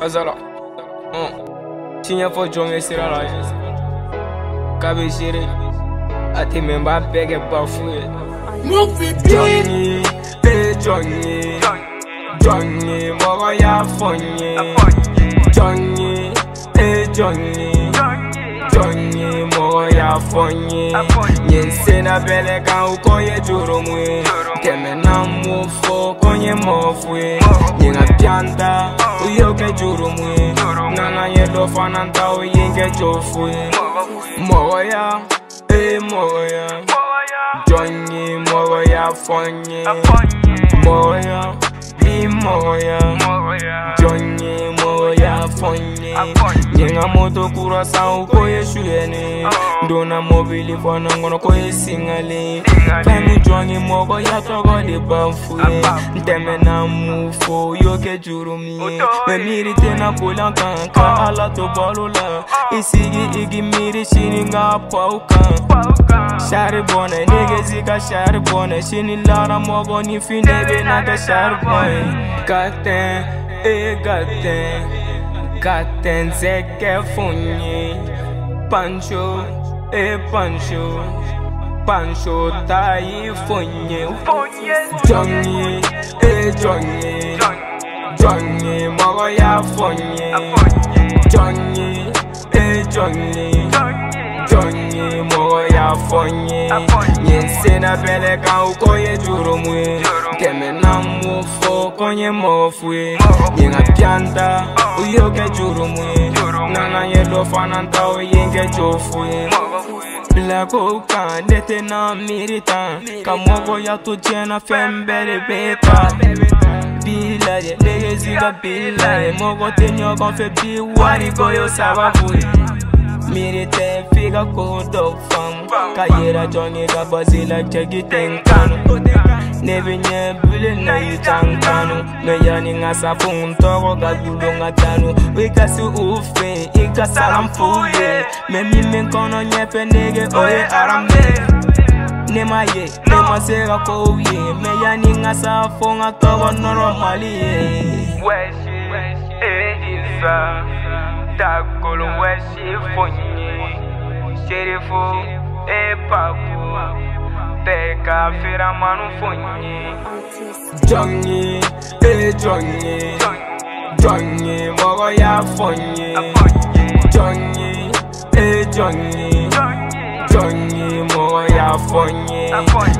Azala. Tinha for John esse era lá. Cabeceira. Até mesmo a pega pra fui. Johnny, eh Johnny. Johnny, mogo ya fonye. Johnny, eh Johnny. Johnny, mogo ya fonye. Nyense na bele kan ukoye jurumwe. Keme na mufo konye mofwe. Nyenga pianta uyoke jurumwe. Nana ye do fananta uyinge jofwe. Mogo ya, eh mogo ya. Johnny, mogo ya fonye. Mogo ya, bi mogo ya. Johnny, mogo ya fonye. Nyenga moto kura san koye shuyene. Dona mobili fana ngono koye singale. Femu Johnny mogo ya togo de banfuye. Nteme na mufo yoke jurumi. Me miri tena bola kanka ala to balola. Isigi igi miri shini nga pauka. Shari bone nigga zika shari bone Shini lara mogo ni fine be na ka shari bone Gaten, eh gaten Gaten zeke funye Pancho, eh pancho. Pancho tai funye Johnny, eh Johnny Johnny mogo ya funye Johnny, eh Johnny Johnny mogo ya fonye Nyense na bele kan ukoye jurumwe Keme na mufo konye mofwe Nyenga pianta uyoke jurumwe Nana ye do fananta uyinge jofwe Bila ko kan dete na mirita. Ka mogo ya tu jena fembele beta Bila ye lege ziga bila ye. Fe bi wari goyo sababu Mirite figa ko dog fam Kayera jonge ka bazila chagi tenkanu Nebe nye Kayera Johnny Gabazi like Chegi Tenkano Nevinye Bule na Itankano Meyani ngasa funtoro gagudo ngatano Wikasi ufe, ikasalam fuge Memi minkono nyefe nege oye arambe. nema ye nema sera ko ye. Meya ni nga sa fo nga tɔgɔ nɔrɔ mali ye. wɛsi eyi sa dagolo wɛsi fo n ye serifo. Papu Teka fira manu fonye Johnny, eh Johnny. Johnny, mogo ya fonye Johnny, eh Johnny. Johnny, mogo ya fonye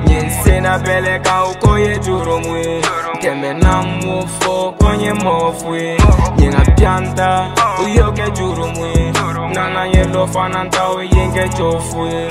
Nyense na bele ka ukoye jurumwe. Keme na mufo konye mofwe. Nyenga pianta uyoke jurumwe. Nana ye do fananta uyinge jofwe